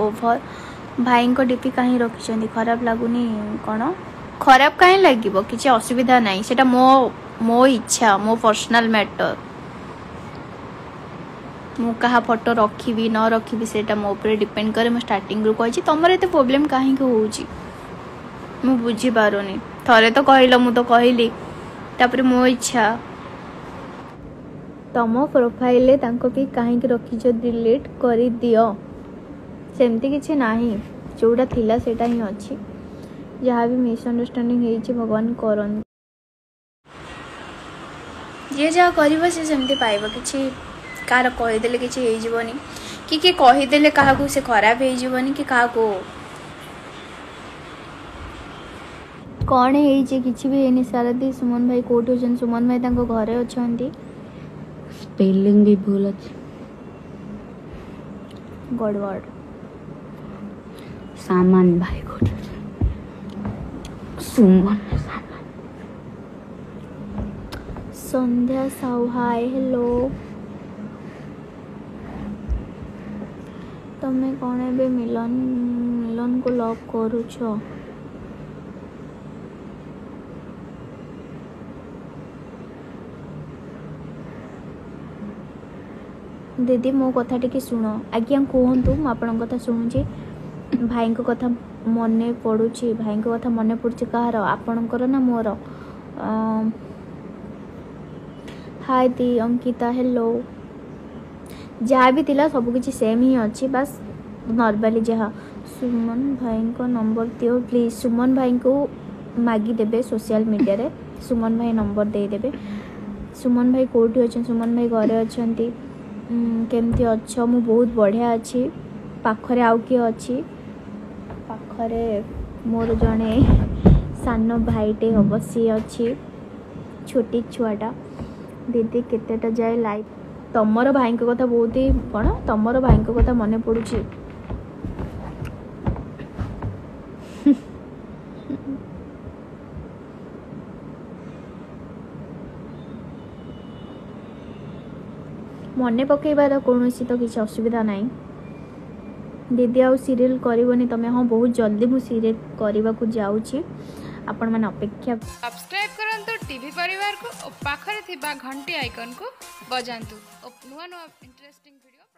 over भाई DP कहीं रखिंट खराब लगुनि कौन खराब कहीं लगे कि असुविधा ना से मो मो इच्छा मो पर्सनल मैटर मुझ फटो रखी न रखी से मोर डिपेड कैर मुझे स्टार्टिंग कही तुम्हारे ये प्रोब्लेम कहीं हो बुझीपार थे तो कहल मुझ तो कहली तापर मो इच्छा तुम प्रोफाइल कहीं रखी डिलीट कर दियो सेमती किसी ना जोटा थी सेटा ही अच्छी जहाँ भी मिसअंडरस्टाडिंग भगवान कर जे जहाँ कर कार कहीदे किसी हो कि किए कहीदे क्या खराब हो कि कौन है कि भी है शारदी सुमन भाई कौटन सुमन भाई घर अच्छा स्पेलिंग भी भूल अच्छे गड़बड़ सामान भाई को सुमन संध्या सौहाय हेलो तमें कौन एवं मिलन मिलन को लॉक करू छो दीदी मो कथा टी शुण आज्ञा कहतु मुझे आप ଭାଇଙ୍କ କଥା ମନେ ପଡ଼ୁଛି ଭାଇଙ୍କ କଥା ମନେ ପଡ଼ୁଛି କାହାର ଆପଣଙ୍କର ନା ମୋର ହାଇ ଦି ଅଙ୍କିତା ହ୍ୟାଲୋ ଯାହା ବି ଥିଲା ସବୁକିଛି ସେମ୍ ହିଁ ଅଛି ବାସ୍ ନର୍ମାଲି ଯାହା ସୁମନ ଭାଇଙ୍କ ନମ୍ବର ଦିଅ ପ୍ଲିଜ୍ ସୁମନ ଭାଇଙ୍କୁ ମାଗିଦେବେ ସୋସିଆଲ ମିଡ଼ିଆରେ ସୁମନ ଭାଇ ନମ୍ବର ଦେଇଦେବେ ସୁମନ ଭାଇ କେଉଁଠି ଅଛନ୍ତି ସୁମନ ଭାଇ ଘରେ ଅଛନ୍ତି କେମିତି ଅଛ ମୁଁ ବହୁତ ବଢ଼ିଆ ଅଛି ପାଖରେ ଆଉ କିଏ ଅଛି ପାଖରେ ମୋର ଜଣେ ସାନ ଭାଇଟେ ହେବ ସିଏ ଅଛି ଛୋଟି ଛୁଆଟା ଦିଦି କେତେଟା ଯାଏ ଲାଇଫ୍ ତମର ଭାଇଙ୍କ କଥା ବହୁତ ହିଁ କ'ଣ ତମର ଭାଇଙ୍କ କଥା ମନେ ପଡ଼ୁଛି ମନେ ପକେଇବାର କୌଣସି ତ କିଛି ଅସୁବିଧା ନାହିଁ दीदी आउ सीरियल करें हाँ बहुत जल्दी मुझे सीरीयल करने को जाऊँगी आपण सब्सक्राइब करूँ घंटी आइकन को बजात इंटरेस्टिंग